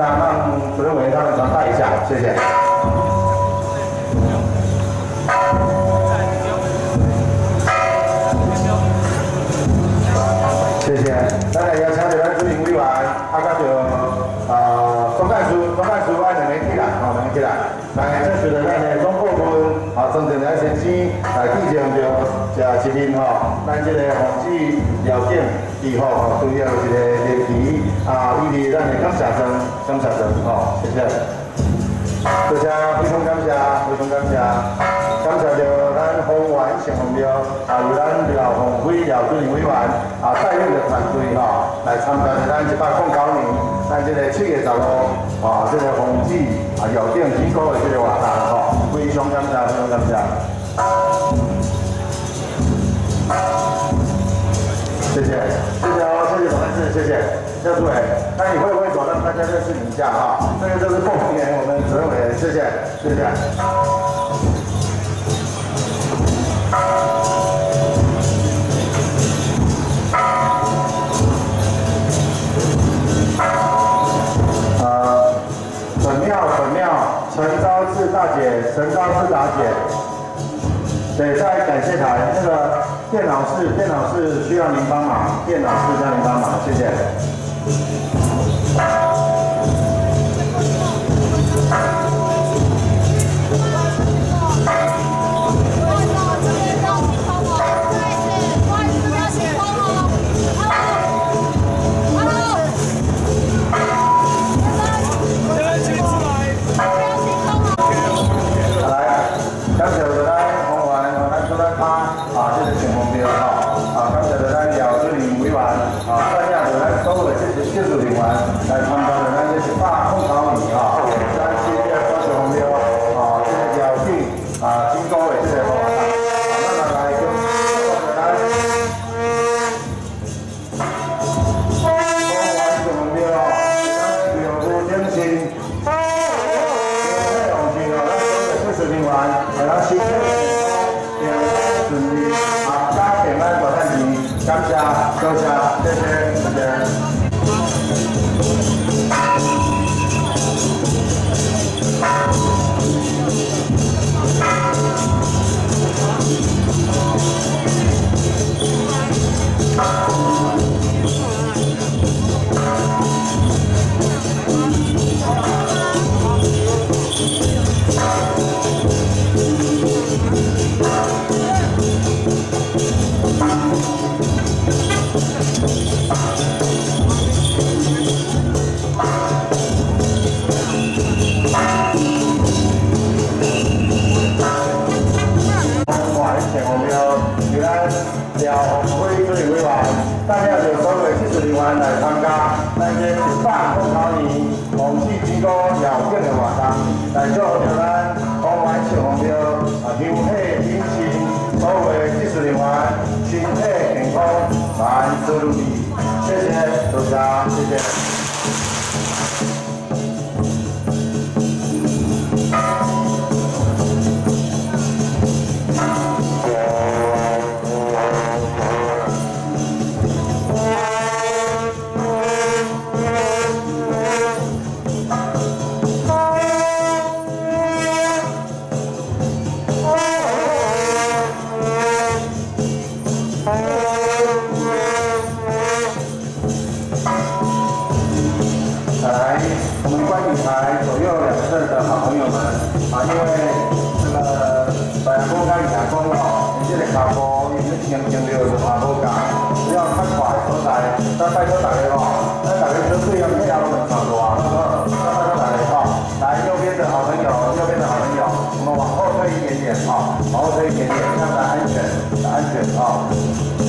那让主任委员他们传带一下，谢谢。谢谢。咱来邀请着咱主任委员，啊，甲着啊，总干事，总干事爱两个起来，吼，两个起来。来，这是咱的总部分，啊，装订来先生，来进行着食一面吼，咱这个防止尿检以后吼，需要一个联系啊，以及咱的感谢声，感谢声，吼，谢谢。多谢，非常感谢，非常感谢，感谢着咱丰源城隍庙，啊，由咱廖鸿辉廖主任委员啊带领的团队吼，来参加咱一百零九年，咱这个七月十五啊，这个防止啊药店机构的这个活动吼，非常感谢，非常感谢。谢谢，谢谢哦，谢谢董干事，谢谢廖主委。那你会不会走让大家认识你一下哈？这个就是凤凰园我们主任委，谢谢，谢谢。呃，本庙本庙陈昭志大姐，陈昭志大姐。对，在感谢台那个电脑室，电脑室需要您帮忙，电脑室需要您帮忙，谢谢。来，大家有所有的技术人员来参加咱这一百空考年防治机构了解的活动，来祝福着咱红湾前红标啊，休息饮食，所有的技术人员身体健康，万事如意。谢谢，多谢，谢谢。点啊，往后退一点点，看安全，安全啊。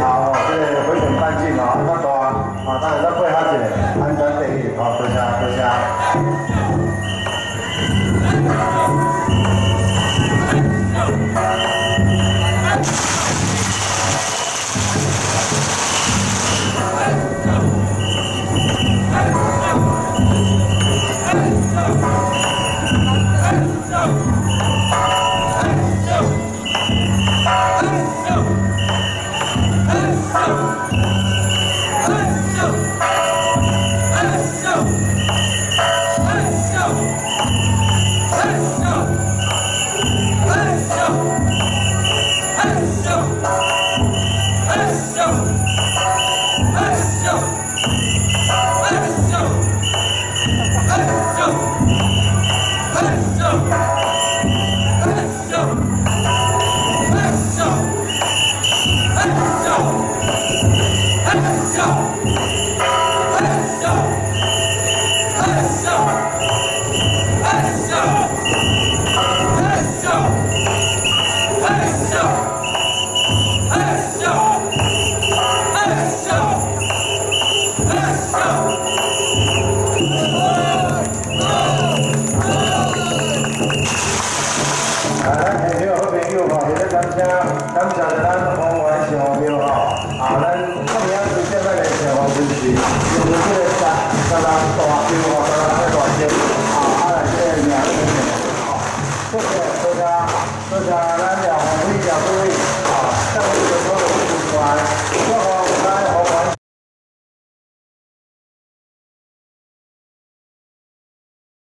好对，这个回旋半径哦，不大，啊，但是咱过下去，安全电起，好，多谢，多谢。